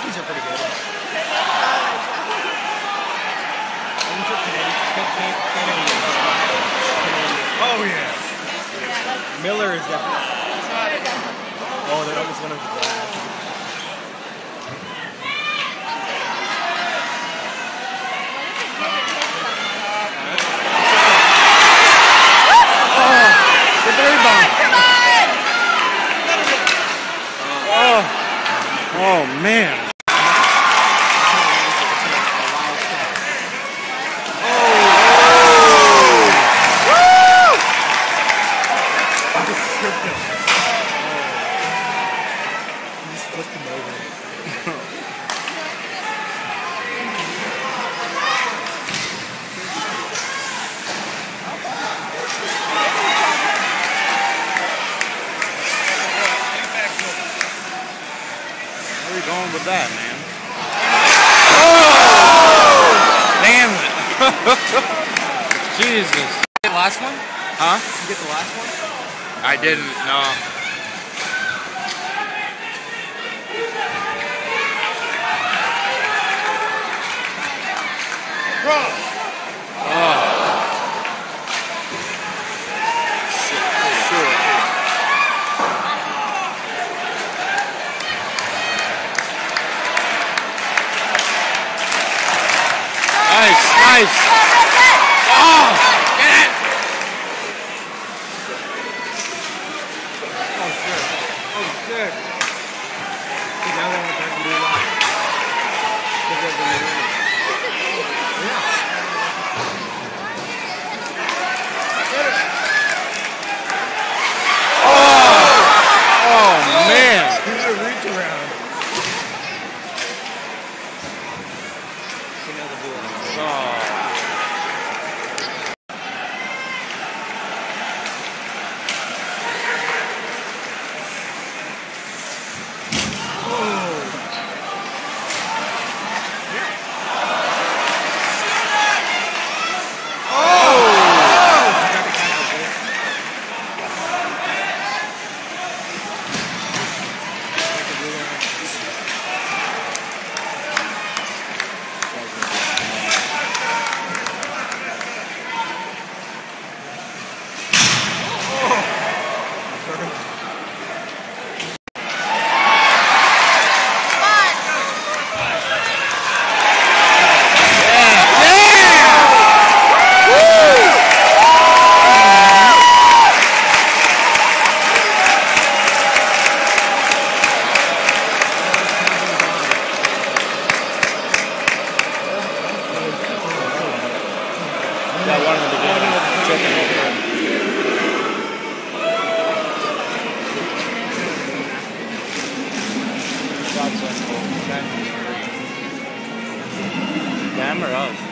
skis are pretty good. Oh yeah. Miller is definitely. Oh, that almost went over the glass. Oh, oh man. Trump. them or us?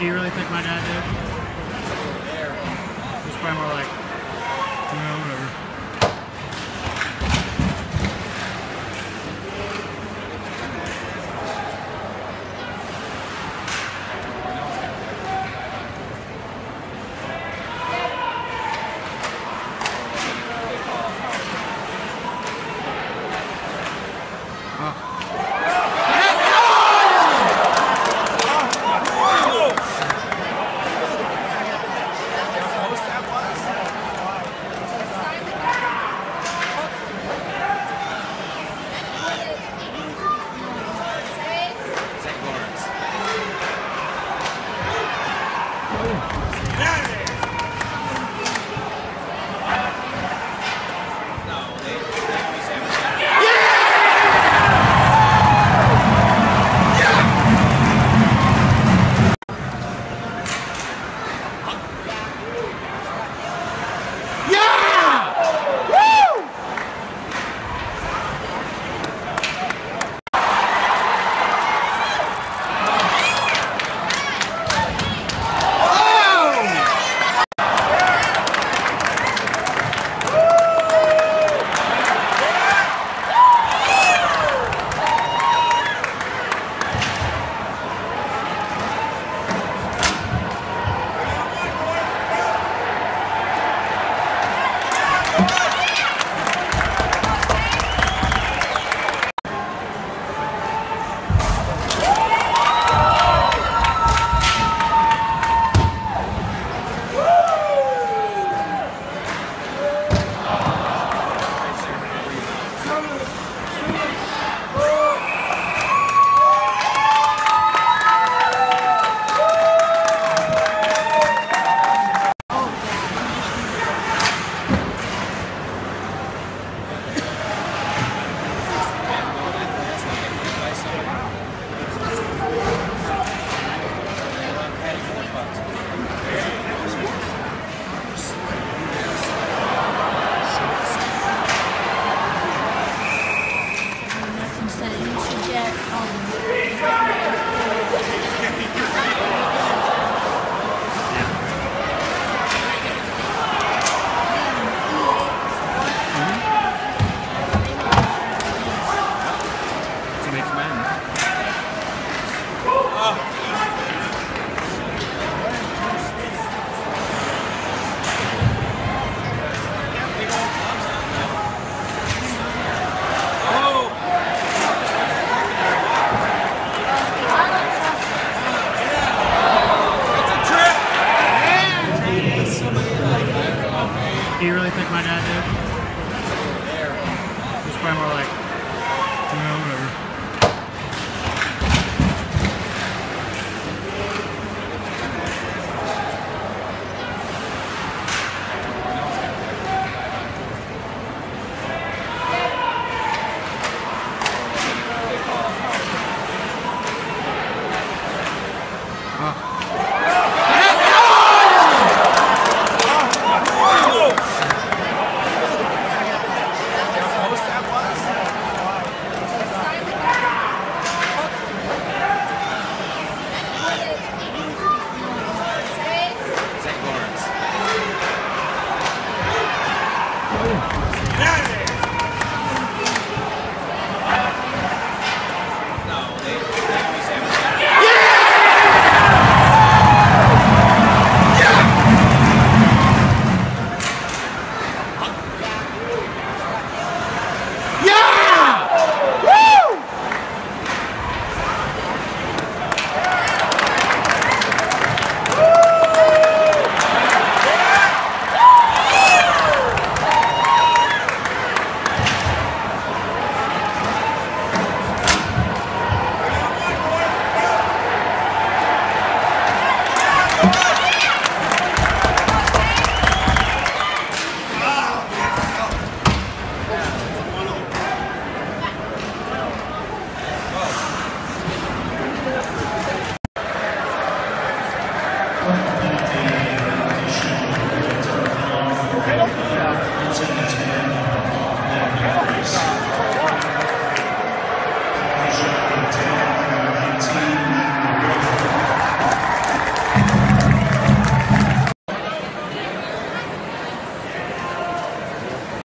Do you really think my dad did? He's probably more like, you know, whatever. Далее!